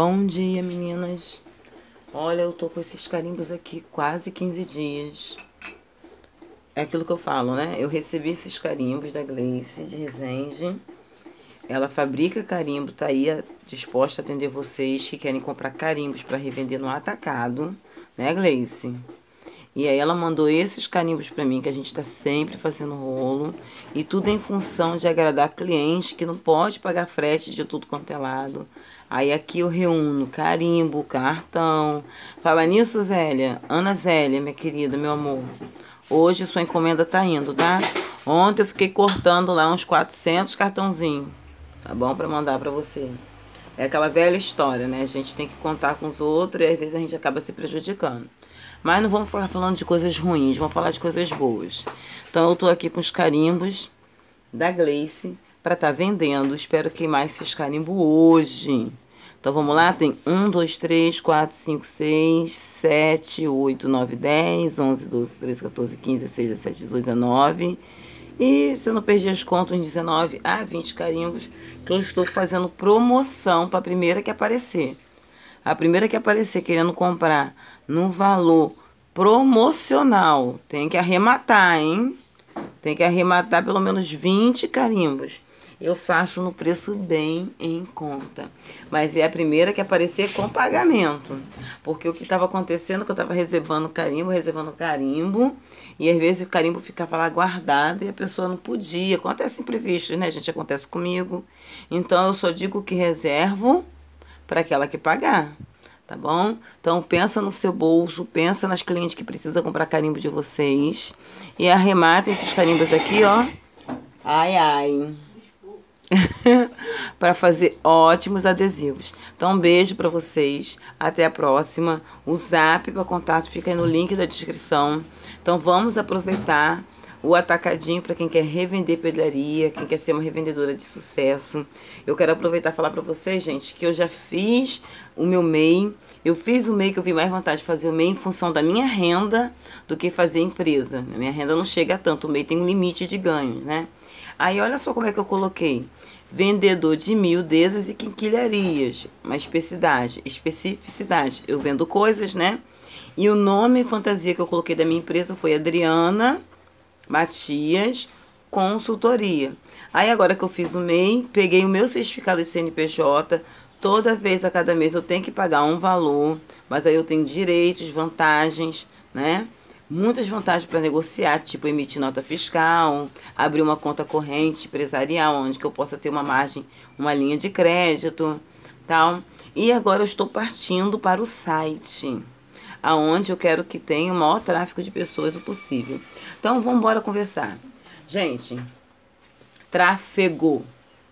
Bom dia, meninas. Olha, eu tô com esses carimbos aqui quase 15 dias. É aquilo que eu falo, né? Eu recebi esses carimbos da Gleice de Resende. Ela fabrica carimbo, tá aí disposta a atender vocês que querem comprar carimbos para revender no atacado, né, Gleice? E aí ela mandou esses carimbos para mim, que a gente está sempre fazendo rolo. E tudo em função de agradar cliente que não pode pagar frete de tudo quanto é lado. Aí aqui eu reúno carimbo, cartão. Fala nisso, Zélia. Ana Zélia, minha querida, meu amor. Hoje sua encomenda tá indo, tá? Ontem eu fiquei cortando lá uns 400 cartãozinhos. Tá bom? Para mandar para você. É aquela velha história, né? A gente tem que contar com os outros e às vezes a gente acaba se prejudicando. Mas não vamos ficar falando de coisas ruins, vamos falar de coisas boas. Então eu tô aqui com os carimbos da Gleice para estar tá vendendo. Espero queimar esses carimbos hoje. Então vamos lá, tem 1, 2, 3, 4, 5, 6, 7, 8, 9, 10, 11, 12, 13, 14, 15, 16, 17, 18, 19. E se eu não perdi as contas, 19 a 20 carimbos que eu estou fazendo promoção para a primeira que aparecer. A primeira que aparecer querendo comprar no valor promocional, tem que arrematar, hein? Tem que arrematar pelo menos 20 carimbos. Eu faço no preço bem em conta. Mas é a primeira que aparecer com pagamento. Porque o que estava acontecendo, que eu estava reservando carimbo, reservando carimbo, e às vezes o carimbo ficava lá guardado e a pessoa não podia. Acontece imprevisto, né, gente? Acontece comigo. Então eu só digo que reservo para aquela que pagar, tá bom? Então pensa no seu bolso, pensa nas clientes que precisam comprar carimbo de vocês e arremata esses carimbos aqui, ó. Ai, ai. para fazer ótimos adesivos. Então, um beijo para vocês. Até a próxima. O zap para contato fica aí no link da descrição. Então, vamos aproveitar o atacadinho para quem quer revender pedraria, quem quer ser uma revendedora de sucesso. Eu quero aproveitar e falar para vocês, gente, que eu já fiz o meu MEI. Eu fiz o MEI que eu vi mais vantagem de fazer o MEI em função da minha renda do que fazer empresa. Minha renda não chega a tanto, o MEI tem um limite de ganhos, né? Aí olha só como é que eu coloquei. Vendedor de miudezas e quinquilharias. Uma especificidade. Especificidade. Eu vendo coisas, né? E o nome fantasia que eu coloquei da minha empresa foi Adriana Matias Consultoria. Aí agora que eu fiz o MEI, peguei o meu certificado de CNPJ, toda vez a cada mês eu tenho que pagar um valor, mas aí eu tenho direitos, vantagens, né? Muitas vantagens para negociar, tipo emitir nota fiscal, abrir uma conta corrente empresarial, onde que eu possa ter uma margem, uma linha de crédito, tal. E agora eu estou partindo para o site aonde eu quero que tenha o maior tráfego de pessoas possível. Então, vamos embora conversar. Gente, tráfego,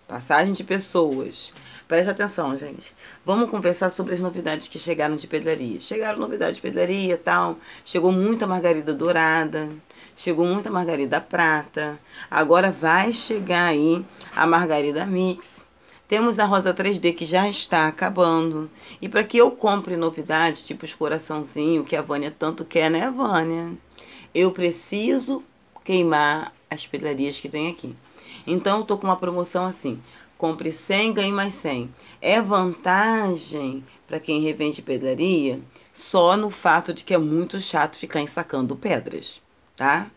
passagem de pessoas. Preste atenção, gente. Vamos conversar sobre as novidades que chegaram de pedraria. Chegaram novidades de pedraria tal. Chegou muita margarida dourada. Chegou muita margarida prata. Agora vai chegar aí a margarida mix. Temos a rosa 3D que já está acabando. E para que eu compre novidades, tipo os coraçãozinho que a Vânia tanto quer, né, Vânia? Eu preciso queimar as pedrarias que tem aqui. Então, eu tô com uma promoção assim. Compre 100, ganhe mais 100. É vantagem para quem revende pedraria só no fato de que é muito chato ficar ensacando pedras, tá?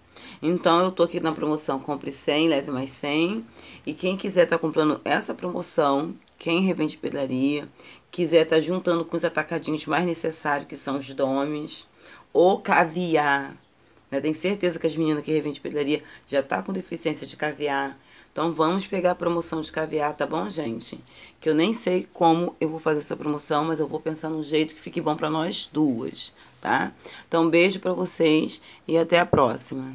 Então, eu tô aqui na promoção Compre 100, leve mais 100. E quem quiser tá comprando essa promoção, quem revende pedraria, quiser tá juntando com os atacadinhos mais necessários, que são os domes, ou caviar. Né? Tenho certeza que as meninas que revendem pedraria já tá com deficiência de caviar. Então, vamos pegar a promoção de caviar, tá bom, gente? Que eu nem sei como eu vou fazer essa promoção, mas eu vou pensar num jeito que fique bom para nós duas, tá? Então, beijo para vocês e até a próxima.